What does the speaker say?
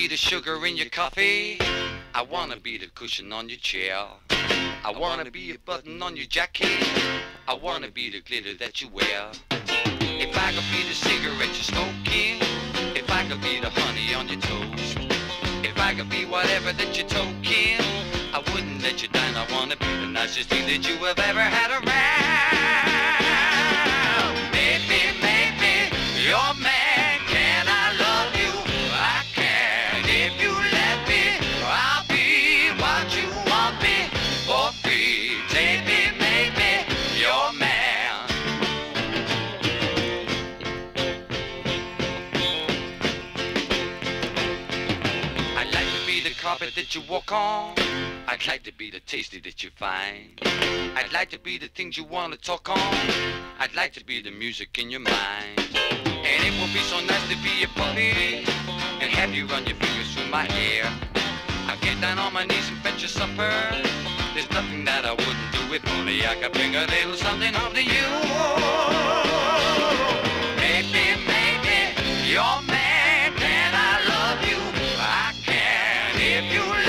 be the sugar in your coffee. I wanna be the cushion on your chair. I wanna be a button on your jacket. I wanna be the glitter that you wear. If I could be the cigarette you're smoking, if I could be the honey on your toast, if I could be whatever that you're toking, I wouldn't let you down. I wanna be the nicest thing that you have ever had around. Carpet that you walk on. I'd like to be the tasty that you find. I'd like to be the things you want to talk on. I'd like to be the music in your mind. And it would be so nice to be your buddy and have you run your fingers through my hair. I'll get down on my knees and fetch your supper. There's nothing that I wouldn't do if only I could bring a little something home if you